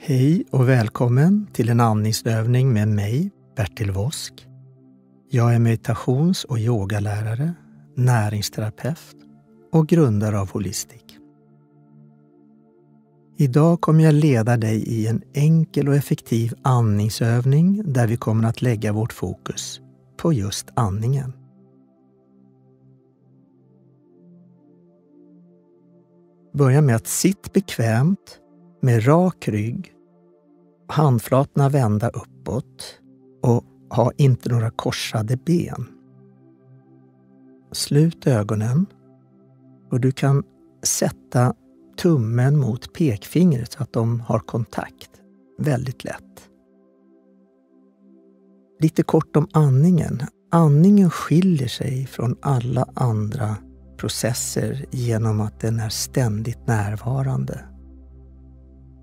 Hej och välkommen till en andningsövning med mig, Bertil Vosk. Jag är meditations och yogalärare, näringsterapeut och grundare av Holistic. Idag kommer jag leda dig i en enkel och effektiv andningsövning där vi kommer att lägga vårt fokus på just andningen. Börja med att sitta bekvämt med rak rygg, handflatorna vända uppåt och ha inte några korsade ben. Slut ögonen och du kan sätta tummen mot pekfingret så att de har kontakt väldigt lätt. Lite kort om andningen. Andningen skiljer sig från alla andra processer genom att den är ständigt närvarande.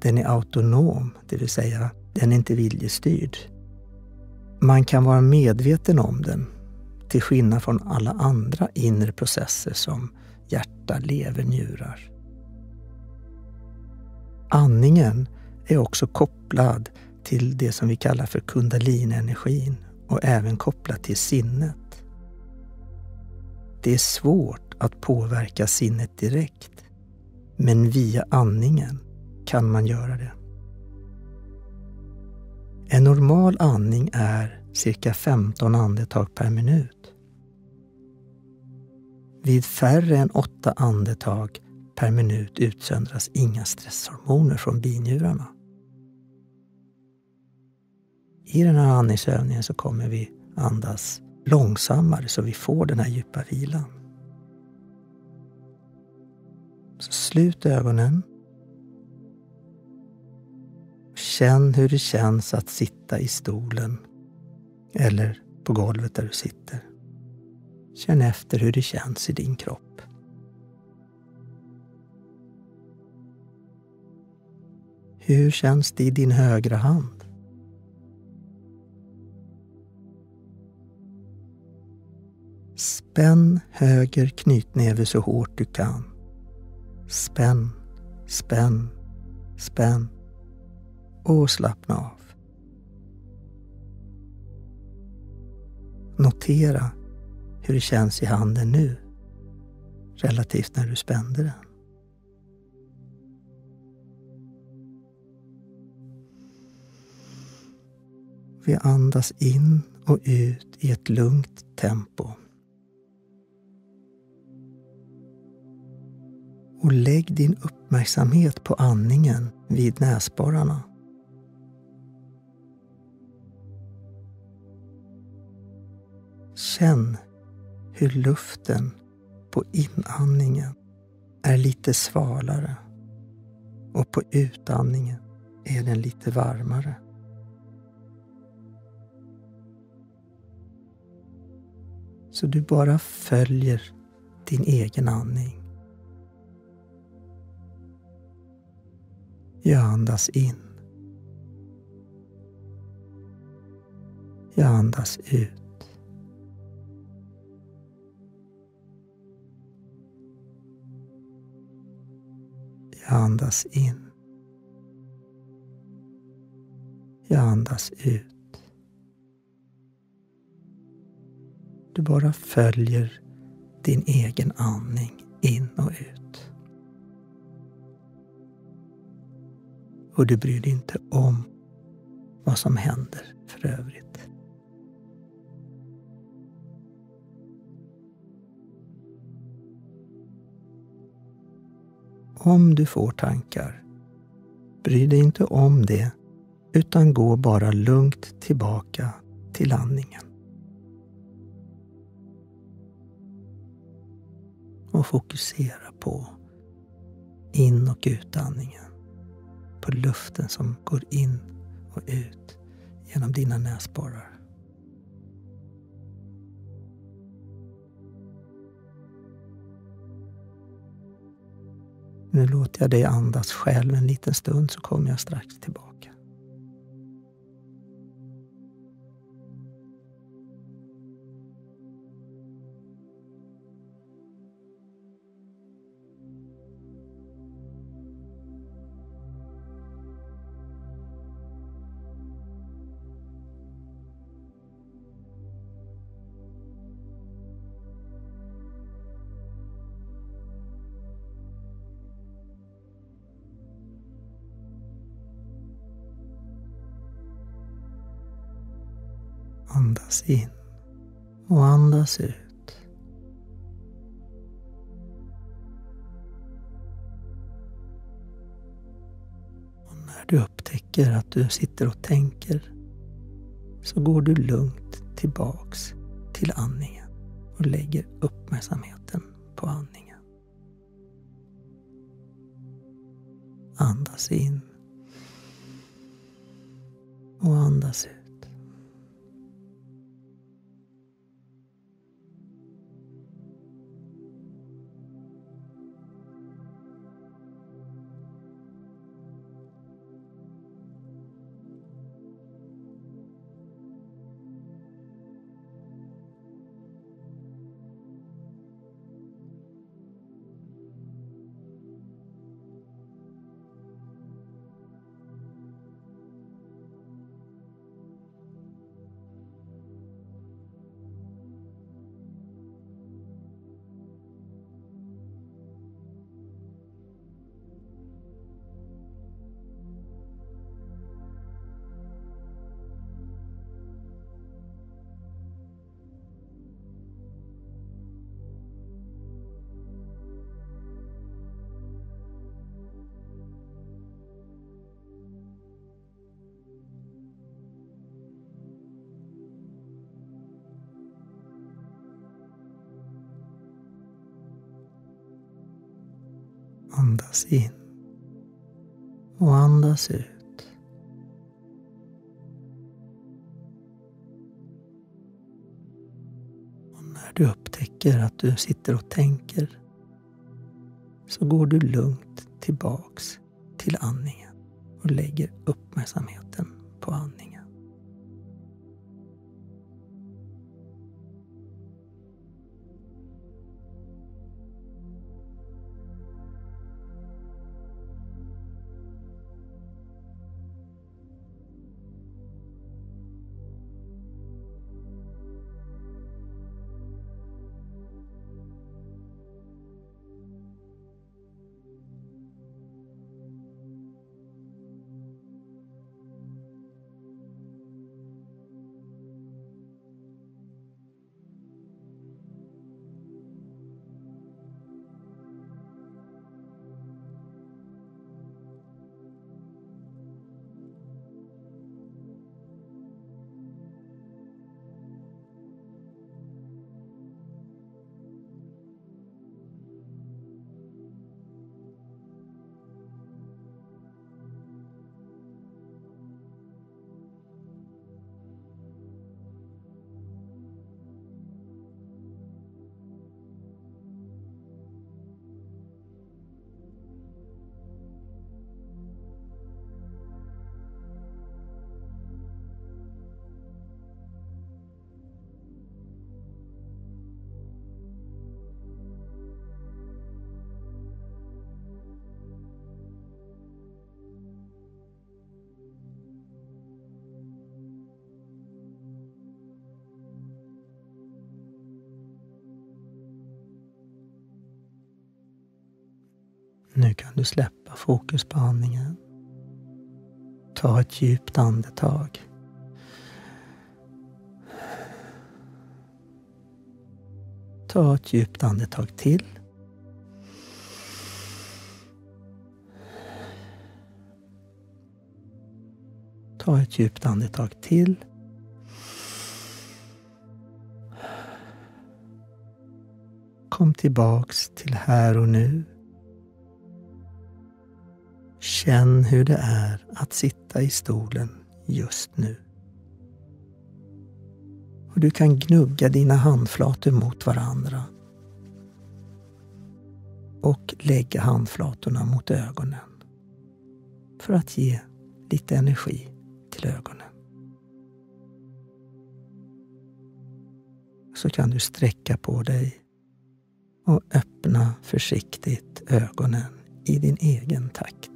Den är autonom, det vill säga den är inte viljestyrd. Man kan vara medveten om den, till skillnad från alla andra inre processer som hjärta, lever, njurar. Andningen är också kopplad till det som vi kallar för kundalinenergin och även kopplat till sinnet. Det är svårt att påverka sinnet direkt, men via andningen kan man göra det. En normal andning är cirka 15 andetag per minut. Vid färre än 8 andetag per minut utsöndras inga stresshormoner från binjurarna. I den här andningsövningen så kommer vi andas långsammare så vi får den här djupa vilan. Så slut ögonen. Känn hur det känns att sitta i stolen eller på golvet där du sitter. Känn efter hur det känns i din kropp. Hur känns det i din högra hand? Spänn höger knytnäve så hårt du kan. Spänn, spänn, spänn och slappna av. Notera hur det känns i handen nu relativt när du spände den. Vi andas in och ut i ett lugnt tempo. Och lägg din uppmärksamhet på andningen vid näsborrarna. Känn hur luften på inandningen är lite svalare och på utandningen är den lite varmare. Så du bara följer din egen andning. Jag andas in. Jag andas ut. Jag andas in. Jag andas ut. Du bara följer din egen andning in och ut. Och du bryr dig inte om vad som händer för övrigt. Om du får tankar, bry dig inte om det utan gå bara lugnt tillbaka till andningen. och fokusera på in och utandningen. På luften som går in och ut genom dina näsborrar. Nu låter jag dig andas själv en liten stund så kommer jag strax tillbaka. Andas in och andas ut. Och när du upptäcker att du sitter och tänker så går du lugnt tillbaks till andningen och lägger uppmärksamheten på andningen. Andas in och andas ut. Andas in och andas ut. Och när du upptäcker att du sitter och tänker så går du lugnt tillbaks till andningen och lägger uppmärksamheten på andningen. Nu kan du släppa fokus på andningen. Ta ett djupt andetag. Ta ett djupt andetag till. Ta ett djupt andetag till. Kom tillbaks till här och nu. Känn hur det är att sitta i stolen just nu. Och du kan gnugga dina handflator mot varandra och lägga handflatorna mot ögonen för att ge lite energi till ögonen. Så kan du sträcka på dig och öppna försiktigt ögonen i din egen takt.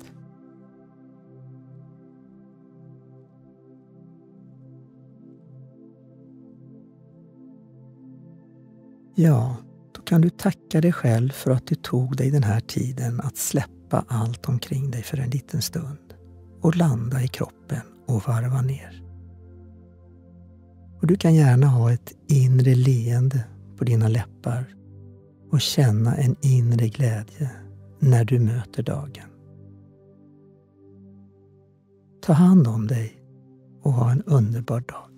Ja, då kan du tacka dig själv för att du tog dig den här tiden att släppa allt omkring dig för en liten stund och landa i kroppen och varva ner. Och Du kan gärna ha ett inre leende på dina läppar och känna en inre glädje när du möter dagen. Ta hand om dig och ha en underbar dag.